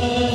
love.